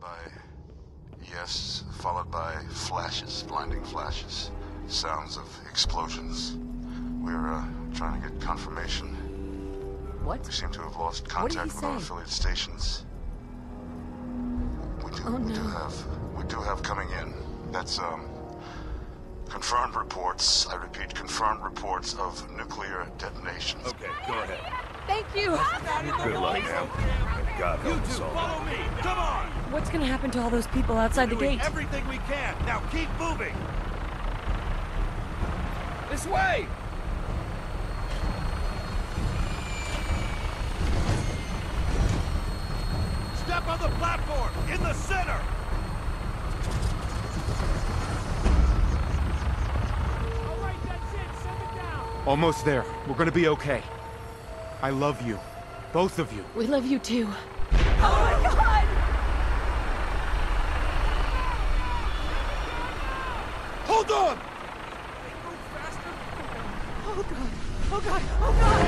followed by yes, followed by flashes, blinding flashes, sounds of explosions. We're uh, trying to get confirmation. What? We seem to have lost contact he with our affiliate stations. We do, Oh, we do have, we do have coming in. That's um, confirmed reports. I repeat, confirmed reports of nuclear detonations. Okay, go ahead. Thank you! Good luck, ma'am. And God help us all. Follow me! Come on! What's gonna happen to all those people outside the Doing gate? everything we can. Now keep moving. This way! Step on the platform in the center. All right, that's it. Send down. Almost there. We're gonna be okay. I love you. Both of you. We love you too. Oh my god! Hold on! Oh god! Oh god! Oh god!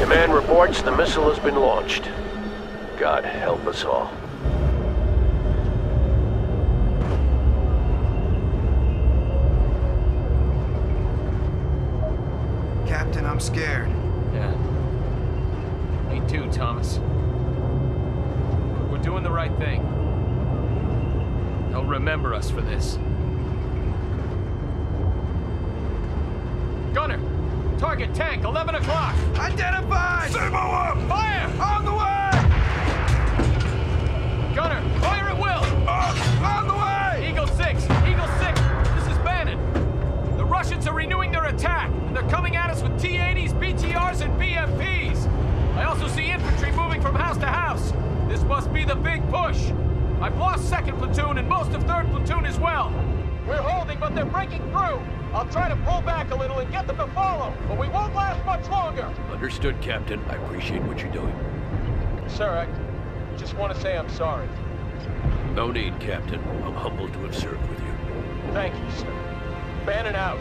Command reports the missile has been launched. God help us all. I'm scared. Yeah. Me too, Thomas. We're doing the right thing. They'll remember us for this. Gunner! Target tank, 11 o'clock! Identified! Servo up! Fire! On the way! Gunner, fire at will! Up! On the way! Eagle 6! Eagle 6! This is Bannon! The Russians are renewing their attack, and they're coming at us with T-80s, And BMPs! I also see infantry moving from house to house! This must be the big push! I've lost 2nd Platoon and most of 3rd Platoon as well! We're holding, but they're breaking through! I'll try to pull back a little and get them to follow, but we won't last much longer! Understood, Captain. I appreciate what you're doing. Sir, I just want to say I'm sorry. No need, Captain. I'm humbled to have served with you. Thank you, sir. Bannon out.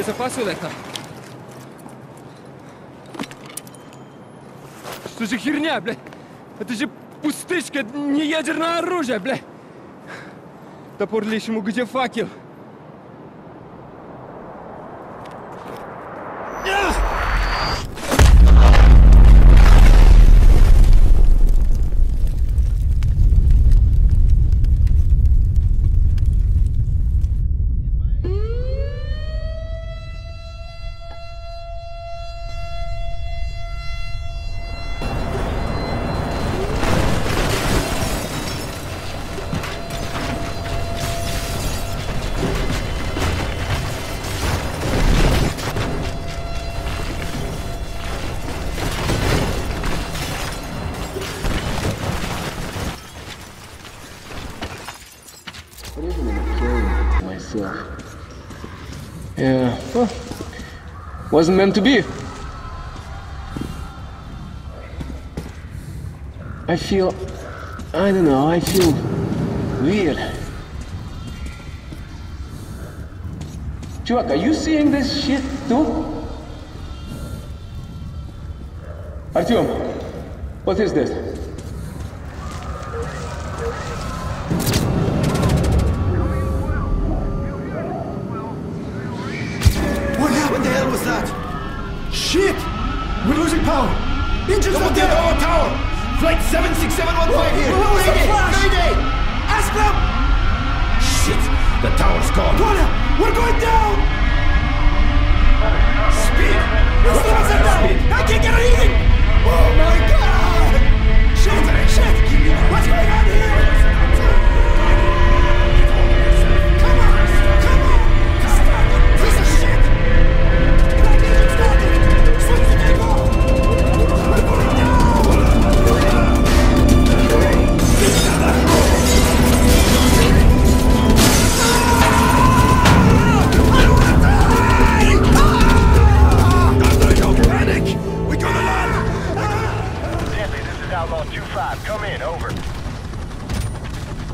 Я безопасен это. Что за херня, блядь? Это же пустышка, не ядерное оружие, блядь. Топор лишнему, где факел? Yeah. Well, wasn't meant to be. I feel... I don't know, I feel weird. Chuck, are you seeing this shit too? Artyom, what is this? 76715 here! The Mayday! flash? Mayday! Ask them! Shit! The tower's gone! Connor! We're going down! Speed! The stars are down! I can't get a reading! Oh my god! Shit! Shit! What's going on here? 2-5. Come in, over.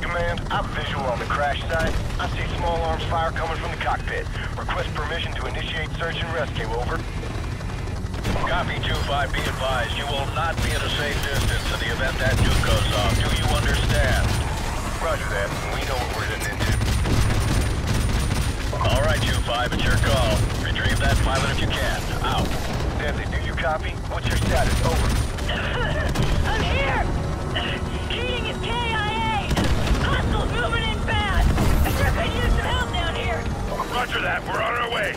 Command, I'm visual on the crash site. I see small arms fire coming from the cockpit. Request permission to initiate search and rescue, over. Copy 2-5, be advised, you will not be at a safe distance in the event that nuke goes off. Do you understand? Roger that. We know what we're heading into. All right, 2-5, it's your call. Retrieve that pilot if you can. Out. Deadly, do you copy? What's your status? Over. KIA! Hostiles moving in fast! I sure could use some help down here! Roger that, we're on our way.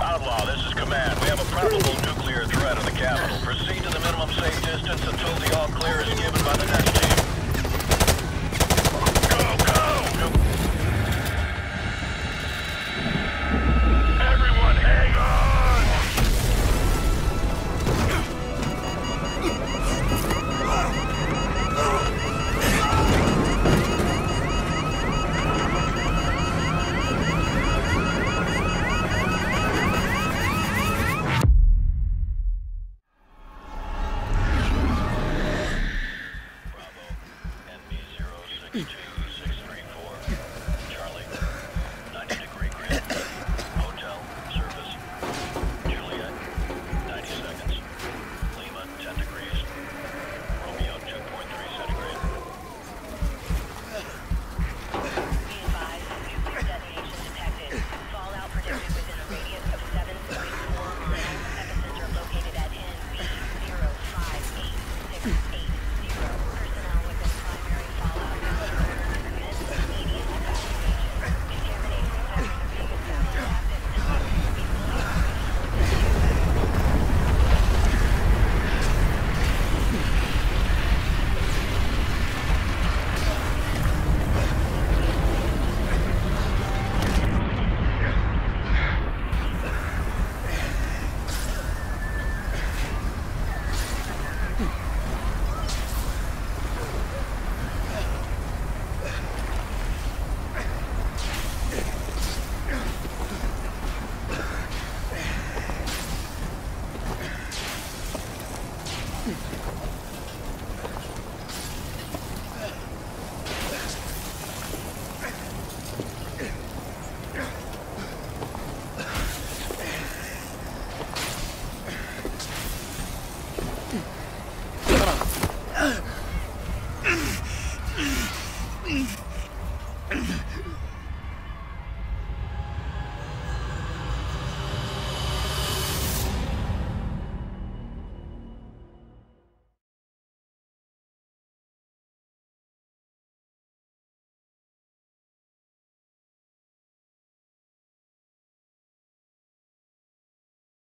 Outlaw, this is command. We have a probable nuclear threat in the capital. Proceed to the minimum safe distance until the all clear is given by the next team.